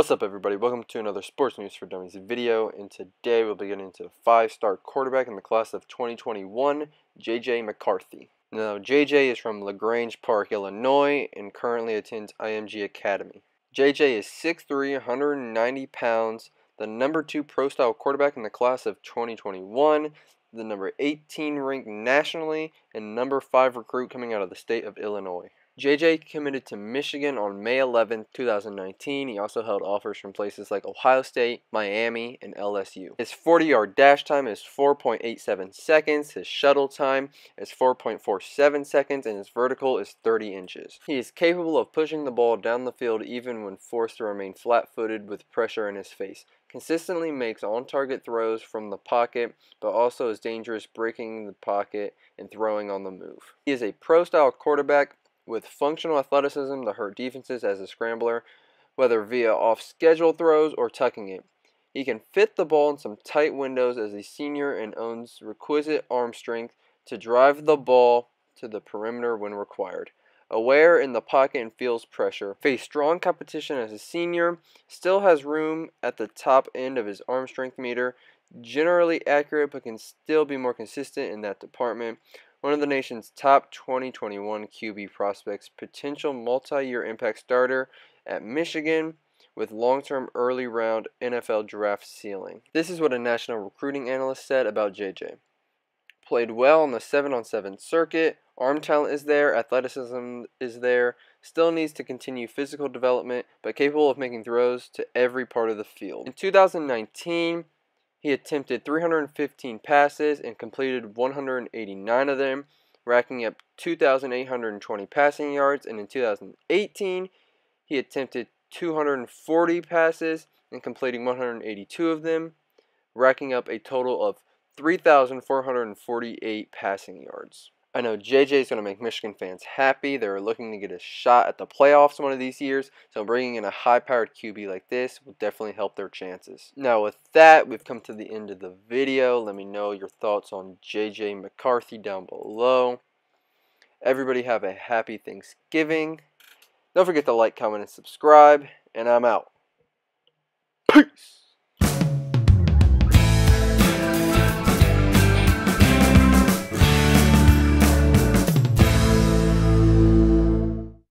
What's up everybody, welcome to another Sports News for Dummies video, and today we'll be getting into a five-star quarterback in the class of 2021, J.J. McCarthy. Now, J.J. is from LaGrange Park, Illinois, and currently attends IMG Academy. J.J. is 6'3", 190 pounds, the number 2 pro-style quarterback in the class of 2021, the number 18 ranked nationally, and number 5 recruit coming out of the state of Illinois. JJ committed to Michigan on May 11, 2019. He also held offers from places like Ohio State, Miami, and LSU. His 40 yard dash time is 4.87 seconds, his shuttle time is 4.47 seconds, and his vertical is 30 inches. He is capable of pushing the ball down the field even when forced to remain flat footed with pressure in his face consistently makes on target throws from the pocket, but also is dangerous breaking the pocket and throwing on the move. He is a pro style quarterback with functional athleticism to hurt defenses as a scrambler, whether via off schedule throws or tucking it. He can fit the ball in some tight windows as a senior and owns requisite arm strength to drive the ball to the perimeter when required. Aware in the pocket and feels pressure. Faced strong competition as a senior, still has room at the top end of his arm strength meter, generally accurate but can still be more consistent in that department one of the nation's top 2021 QB prospects, potential multi-year impact starter at Michigan with long-term early round NFL draft ceiling. This is what a national recruiting analyst said about JJ. Played well on the 7 on 7 circuit, arm talent is there, athleticism is there, still needs to continue physical development, but capable of making throws to every part of the field. In 2019, he attempted 315 passes and completed 189 of them, racking up 2,820 passing yards. And in 2018, he attempted 240 passes and completing 182 of them, racking up a total of 3,448 passing yards. I know JJ is going to make Michigan fans happy. They're looking to get a shot at the playoffs one of these years. So bringing in a high-powered QB like this will definitely help their chances. Now with that, we've come to the end of the video. Let me know your thoughts on JJ McCarthy down below. Everybody have a happy Thanksgiving. Don't forget to like, comment, and subscribe. And I'm out. Peace.